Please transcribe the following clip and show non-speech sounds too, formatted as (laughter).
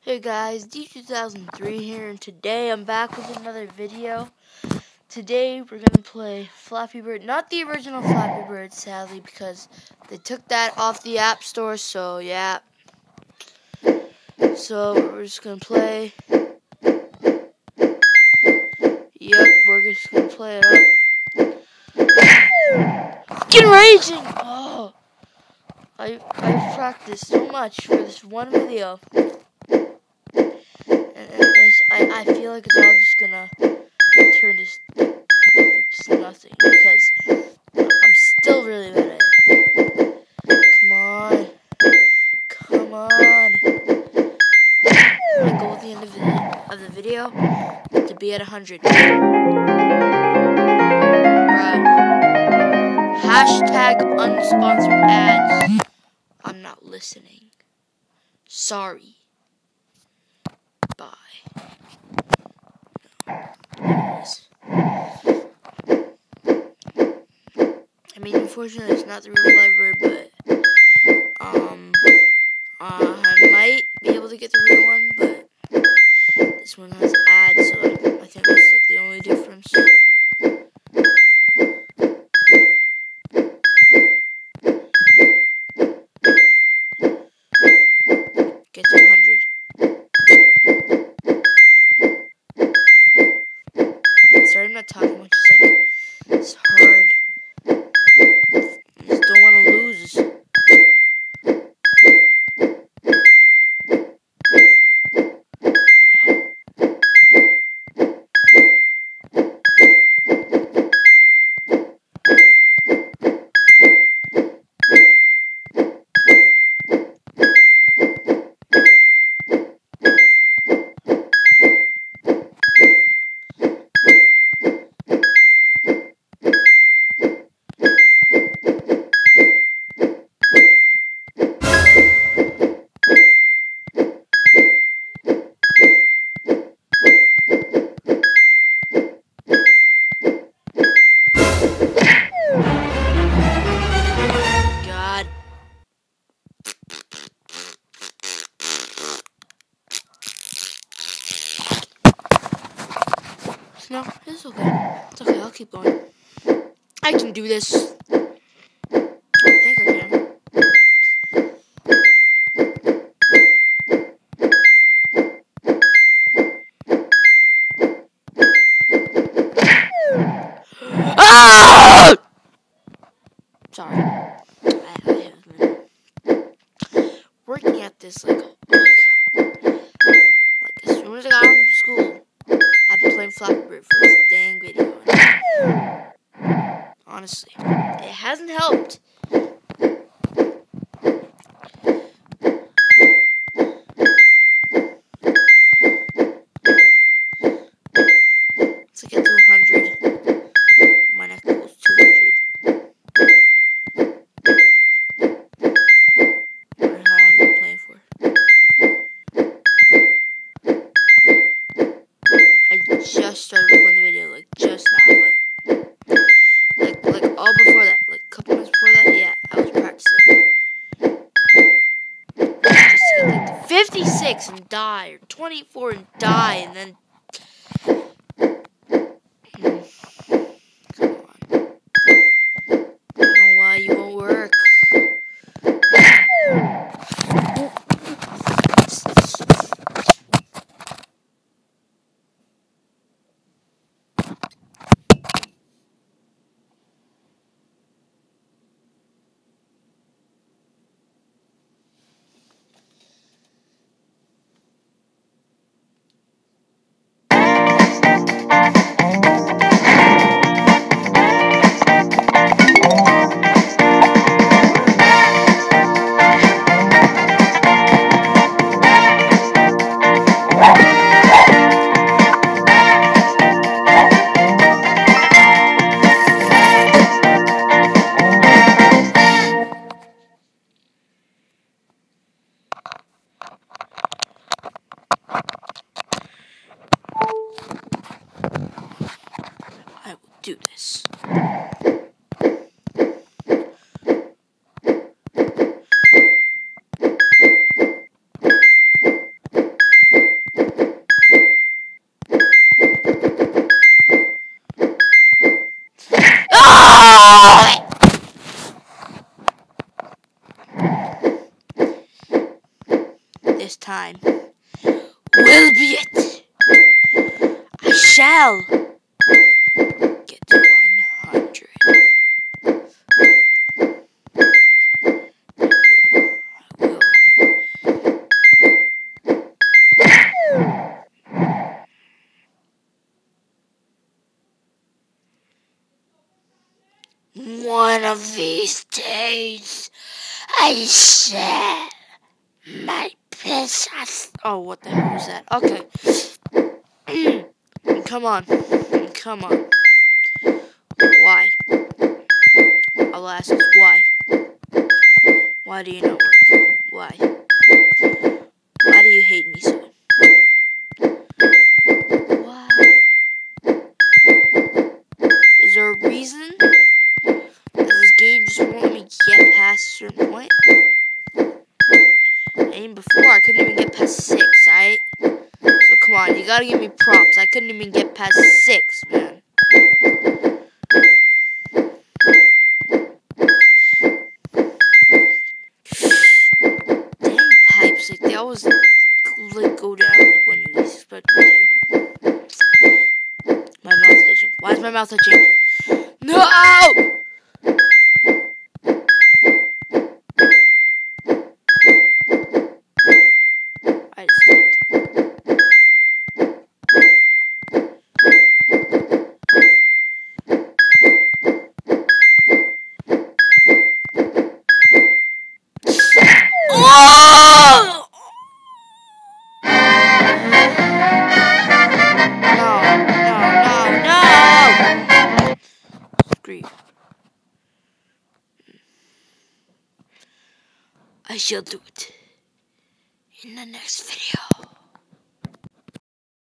Hey guys, Dee 2003 here, and today I'm back with another video. Today we're gonna play Flappy Bird, not the original Flappy Bird, sadly, because they took that off the App Store. So yeah. So we're just gonna play. Yep, we're just gonna play it up. Get raging! Oh, I I practiced so much for this one video. And I, I feel like it's all just gonna turn to just nothing because I'm still really bad at it. Come on. Come on. My goal at the end of the, of the video to be at 100. Hashtag unsponsored ads. I'm not listening. Sorry. Bye. I mean, unfortunately, it's not the real Bird, but um, I might be able to get the real one, but this one has ads, so No, it's okay. It's okay, I'll keep going. I can do this. I think I can. Ah! Sorry. Working at this like, like, like as soon as I got home from school. Been Flappy for this dang video. Honestly, it hasn't helped. Just started recording the video, like, just now, but, like, like, all before that, like, a couple minutes before that, yeah, I was practicing. Just get, like, 56 and die, or 24 and die, and then this time will be it. I shall get to 100. I will. One of these days, I shall. My Oh, what the hell was that? Okay. (clears throat) Come on. Come on. Why? I'll ask why. Why do you not work? Why? Why do you hate me so? Why? Is there a reason? This game just won't let me get past a certain point. And even before, I couldn't even get past six, right? So come on, you gotta give me props. I couldn't even get past six, man. Dang pipes, like they always like go down like when you least expect them to. My mouth's itching. Why is my mouth itching? No! I shall do it in the next video.